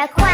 Oh,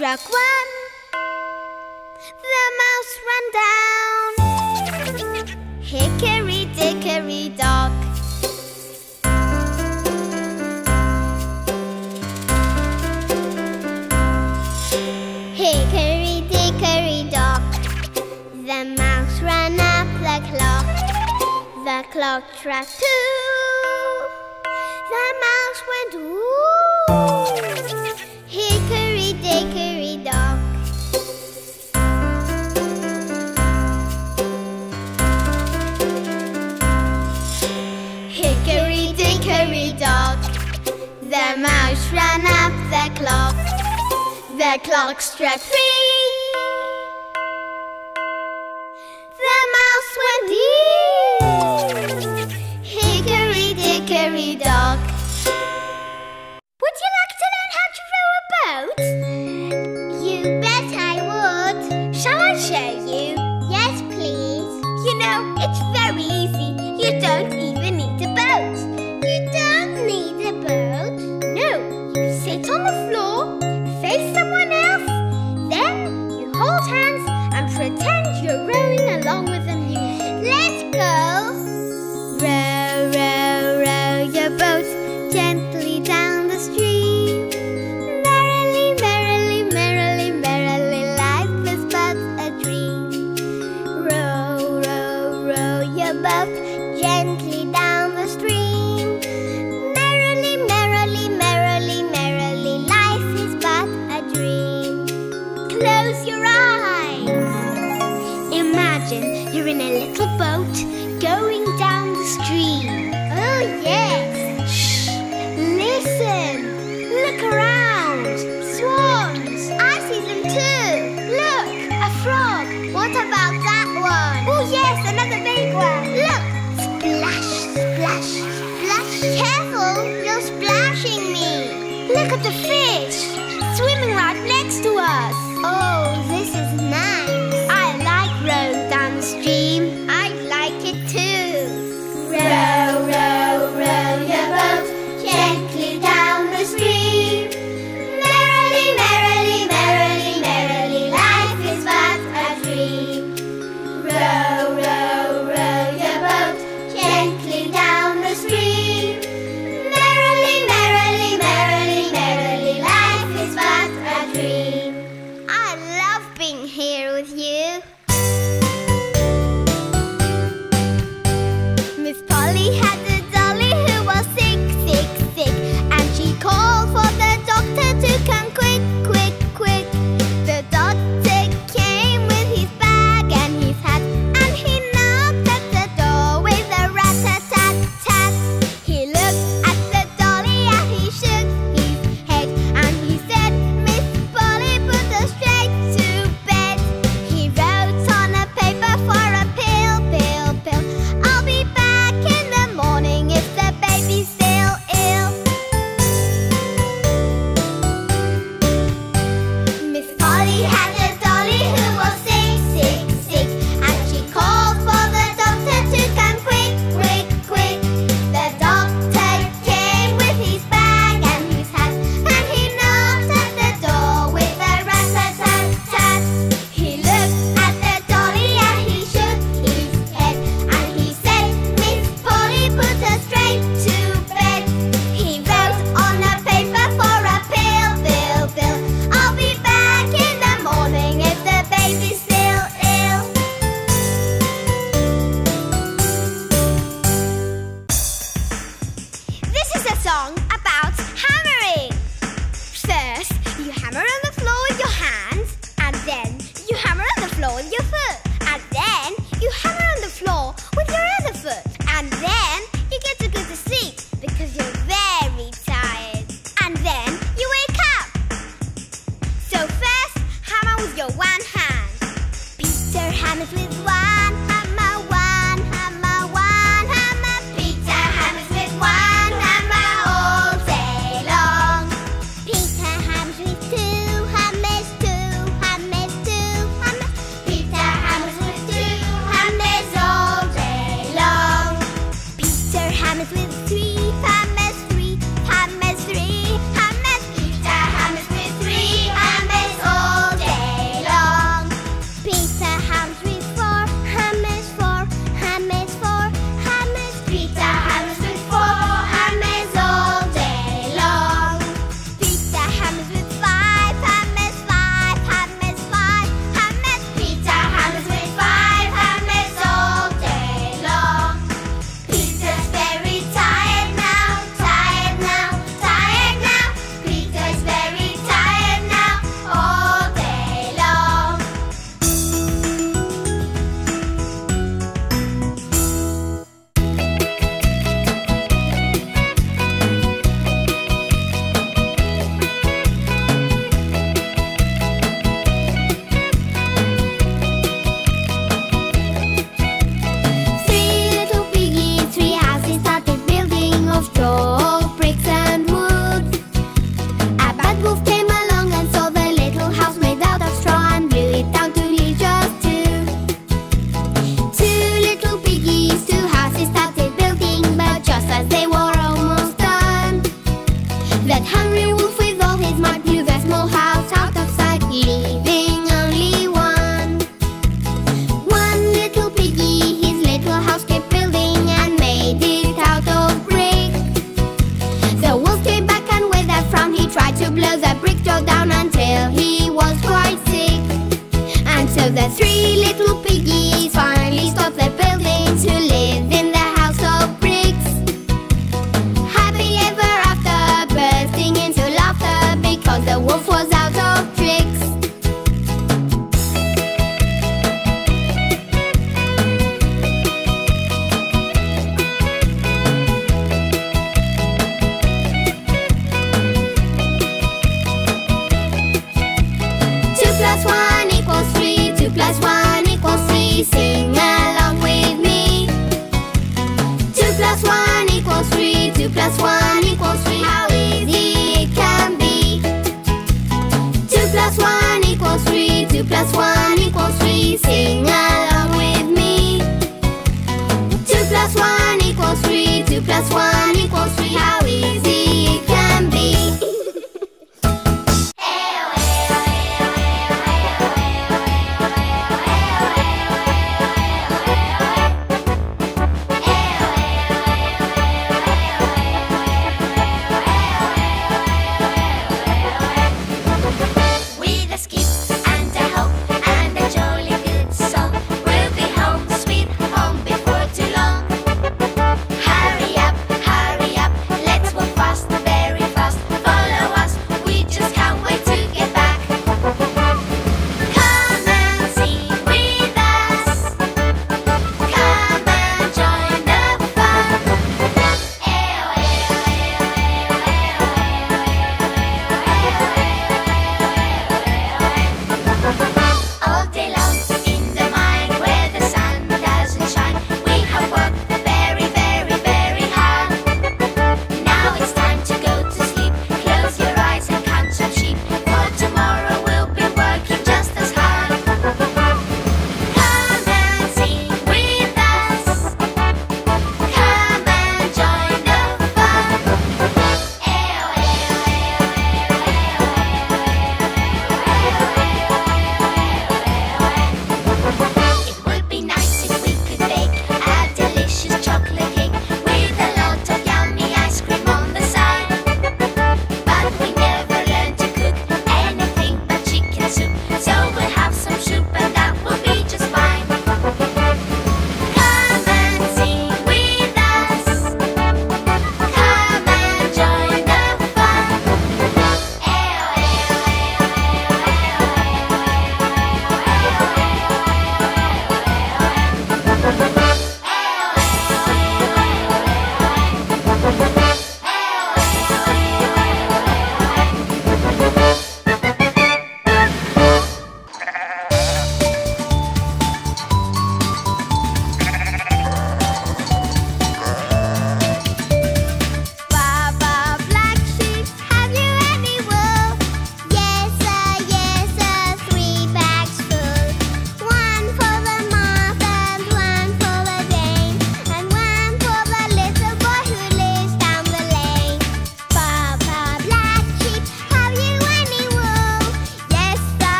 Rock one. Hickory dickory dock. The mouse ran up the clock. The clock struck three. The mouse went deep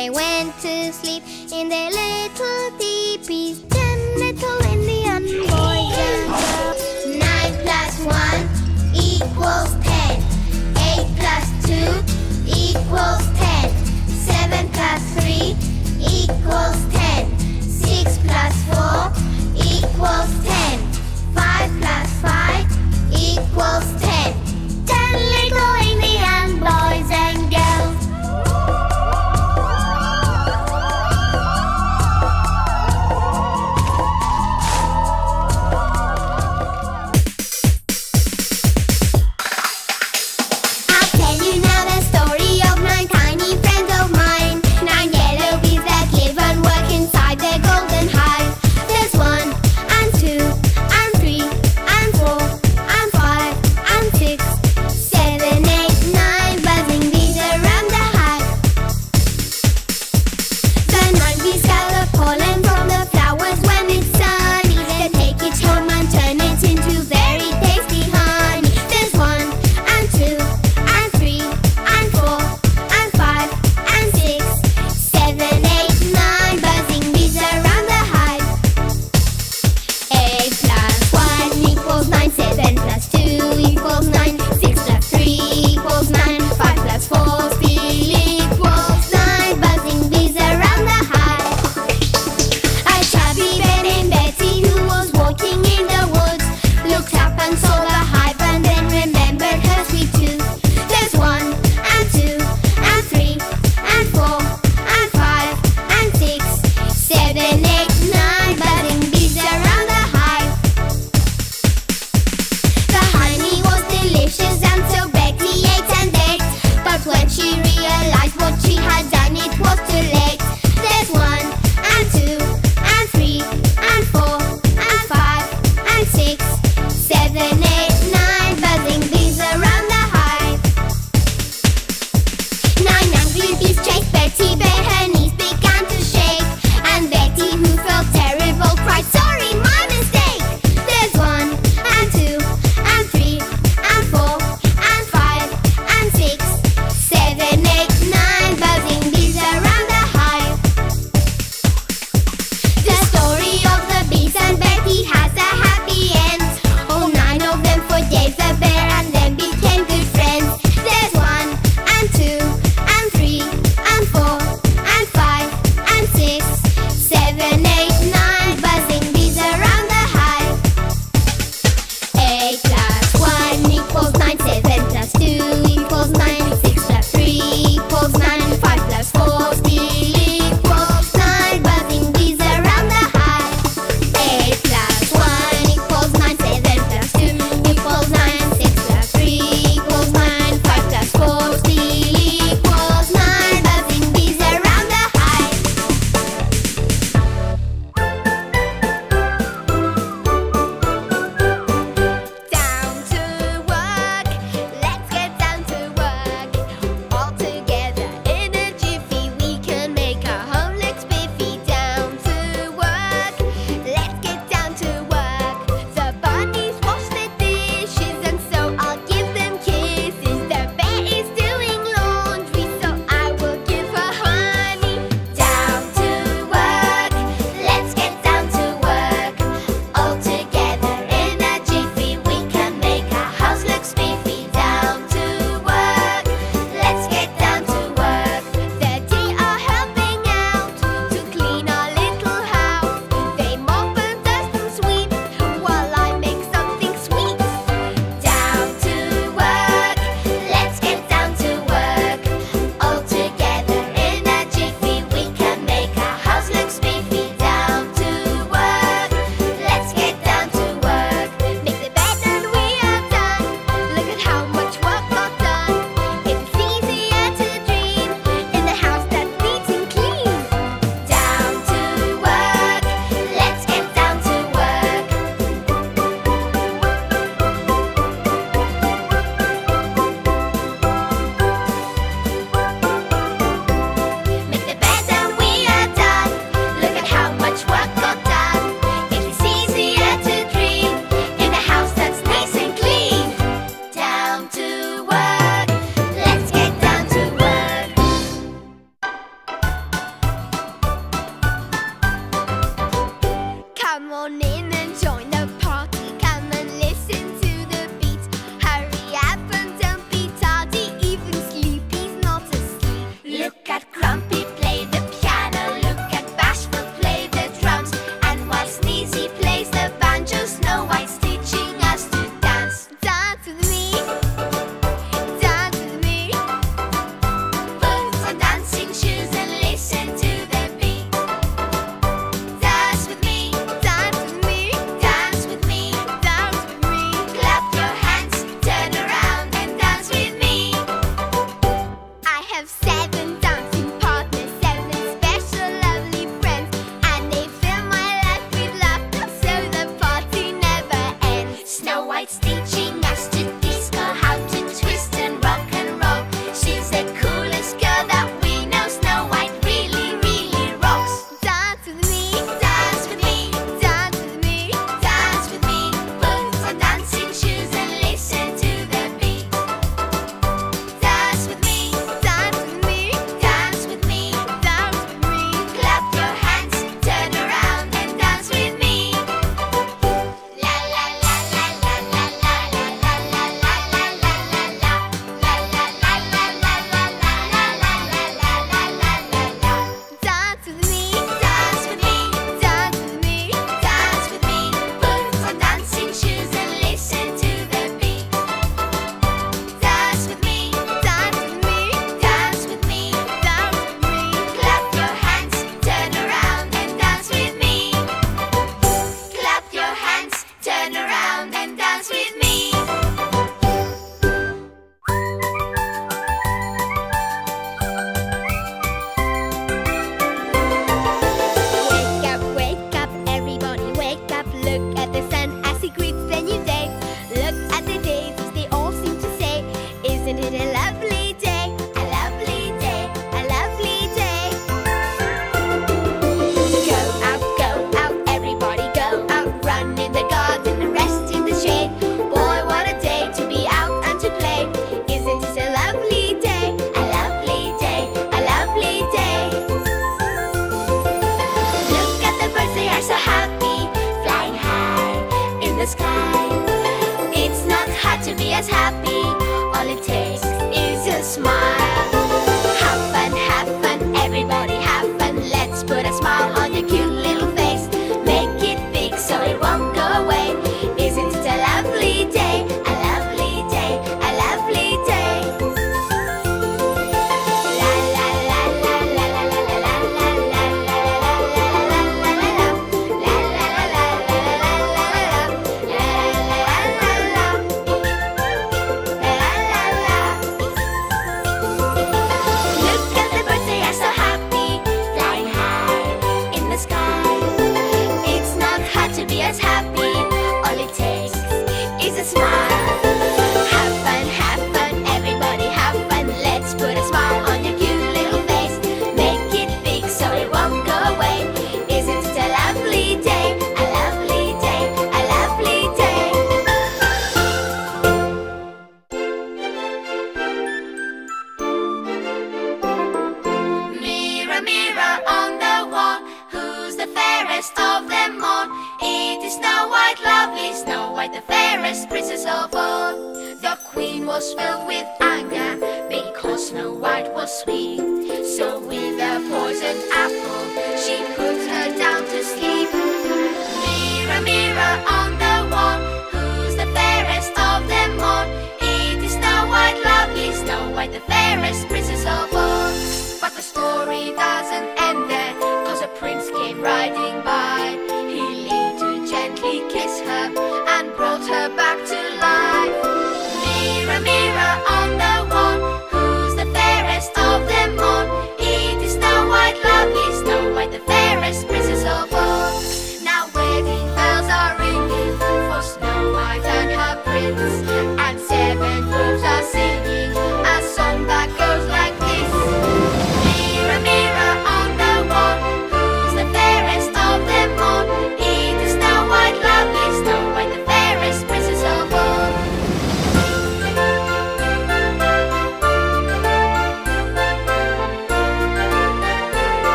they went to sleep in their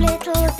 little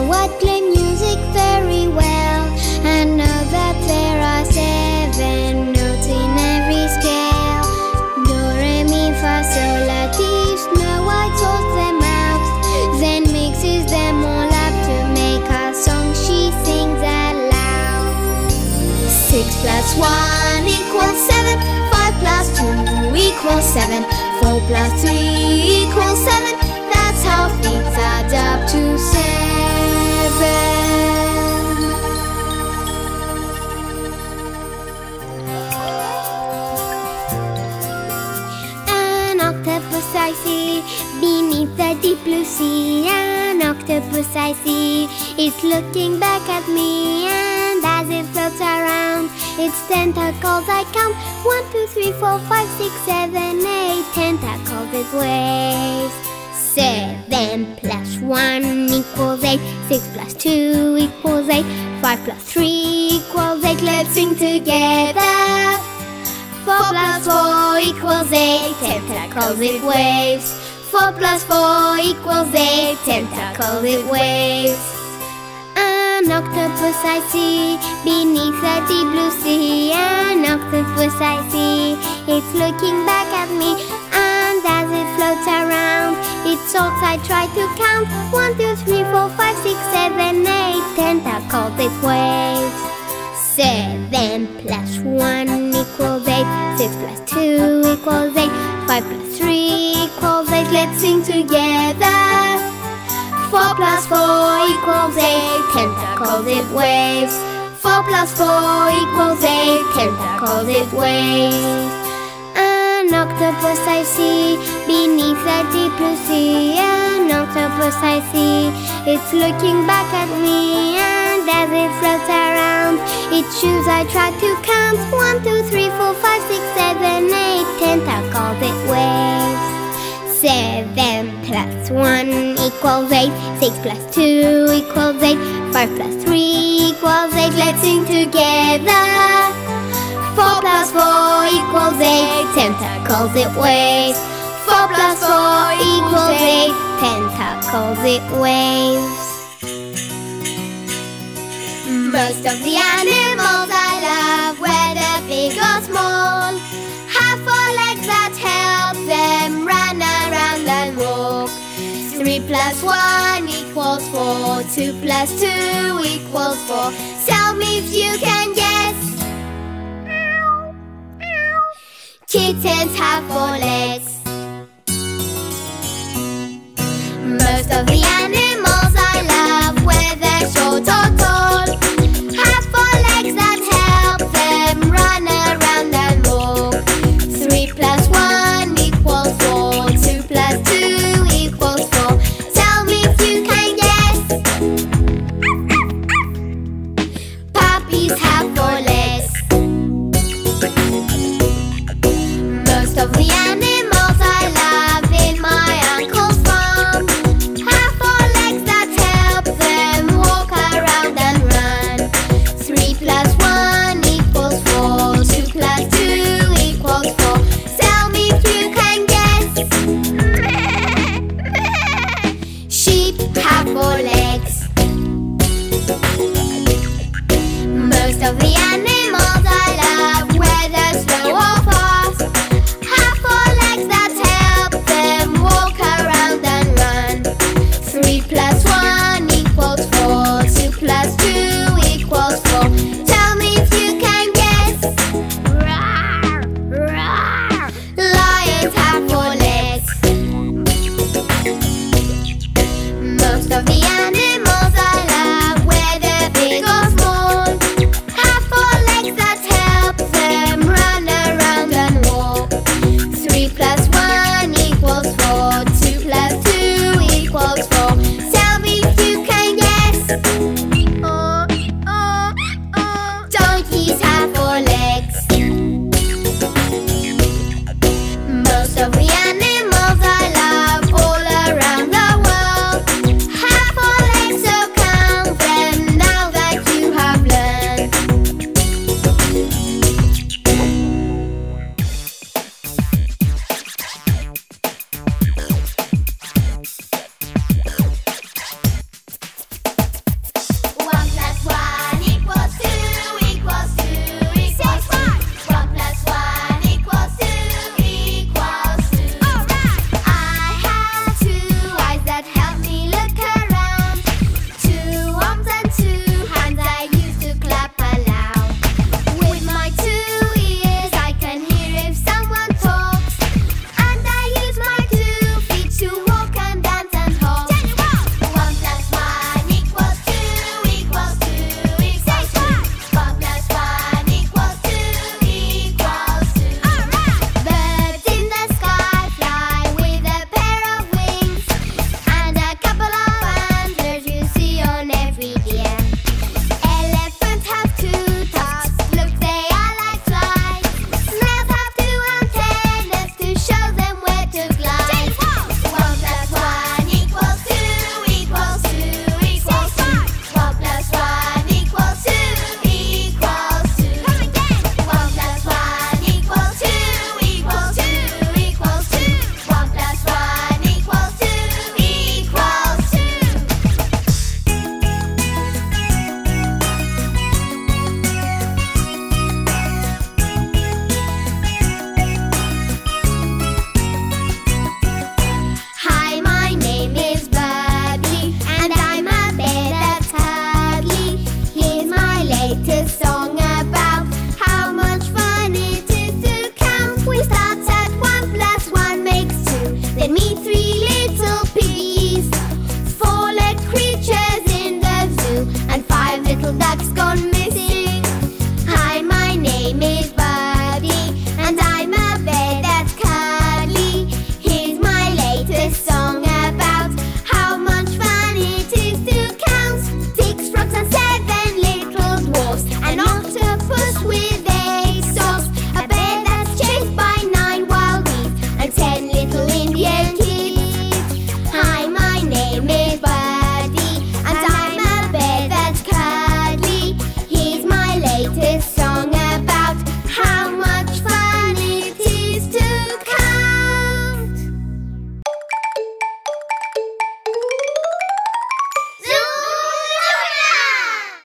plus one equals seven. Five plus two equals 7 4 plus three equals seven. That's how things add up to seven. An octopus I see beneath the deep blue sea. An octopus I see. It's looking back at me, and as it floats around, its tentacles I count. One, two, three, four, five, six, seven, eight tentacles it waves. Seven plus one equals eight. Six plus two equals eight. Five plus three equals eight. Let's sing together. Four plus four equals eight. Tentacles it waves. Four plus four equals eight. Tentacles it waves. An octopus I see beneath the deep blue sea. An octopus I see. It's looking back at me, and as it floats around, its salts I try to count. One, two, three, four, five, six, seven, eight. Tentacles it waves. Seven plus one equals eight. Six plus two equals eight. Five plus three equals eight. Let's sing together. Four plus four equals eight. Tentacles it waves. Four plus four equals eight. Tentacles it waves. An octopus I see beneath the deep blue sea. An octopus I see. It's looking back at me, and as it floats around, its shoes I try to count. One, two, three, four, five, six, seven, eight. Tentacles it waves. Seven plus one equals eight. Six plus two equals eight. Five plus three equals eight. Let's sing together. Four plus four equals eight. Tentacles it waves. Four plus four equals eight. Tentacles it waves. Most of the animals I plus one equals four. Two plus two equals four. Tell me if you can guess. Kittens have four legs. Most of the animals I love, whether short or tall, of the animal.